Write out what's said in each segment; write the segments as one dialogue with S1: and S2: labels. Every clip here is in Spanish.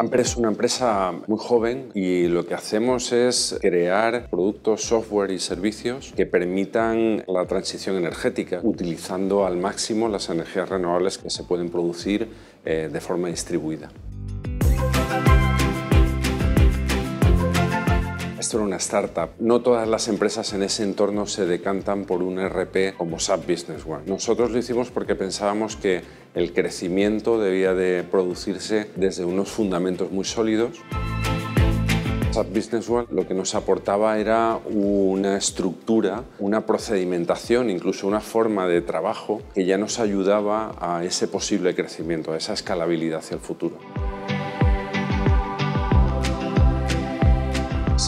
S1: Amper es una empresa muy joven y lo que hacemos es crear productos, software y servicios que permitan la transición energética utilizando al máximo las energías renovables que se pueden producir eh, de forma distribuida. Esto era una startup. No todas las empresas en ese entorno se decantan por un RP como SAP Business One. Nosotros lo hicimos porque pensábamos que el crecimiento debía de producirse desde unos fundamentos muy sólidos. SAP Business One lo que nos aportaba era una estructura, una procedimentación, incluso una forma de trabajo que ya nos ayudaba a ese posible crecimiento, a esa escalabilidad hacia el futuro.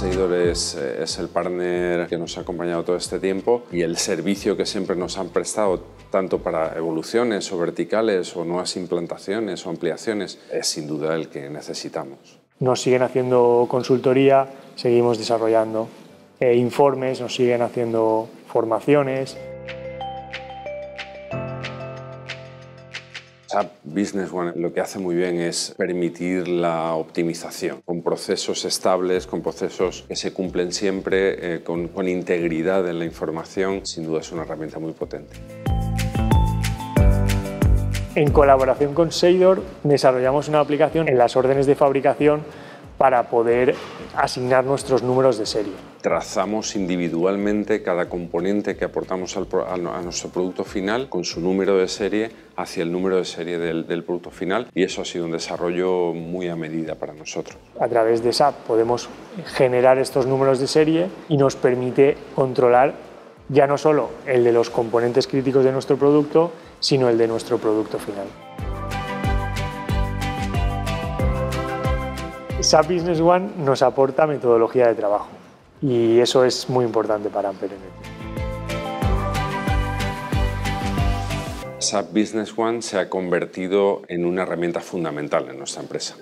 S1: Seidor es, eh, es, el partner que nos ha acompañado todo este tiempo y el servicio que siempre nos han prestado, tanto para evoluciones o verticales o nuevas implantaciones o ampliaciones, es sin duda el que necesitamos.
S2: Nos siguen haciendo consultoría, seguimos desarrollando eh, informes, nos siguen haciendo formaciones.
S1: SAP Business One lo que hace muy bien es permitir la optimización con procesos estables, con procesos que se cumplen siempre, eh, con, con integridad en la información. Sin duda es una herramienta muy potente.
S2: En colaboración con Seidor desarrollamos una aplicación en las órdenes de fabricación para poder asignar nuestros números de serie.
S1: Trazamos individualmente cada componente que aportamos al, a, nuestro producto final con su número de serie hacia el número de serie del, del, producto final y eso ha sido un desarrollo muy a medida para nosotros.
S2: A través de SAP podemos generar estos números de serie y nos permite controlar ya no solo el de los componentes críticos de nuestro producto, sino el de nuestro producto final. SAP Business One nos aporta metodología de trabajo y eso es muy importante para Ampere Energy.
S1: SAP Business One se ha convertido en una herramienta fundamental en nuestra empresa.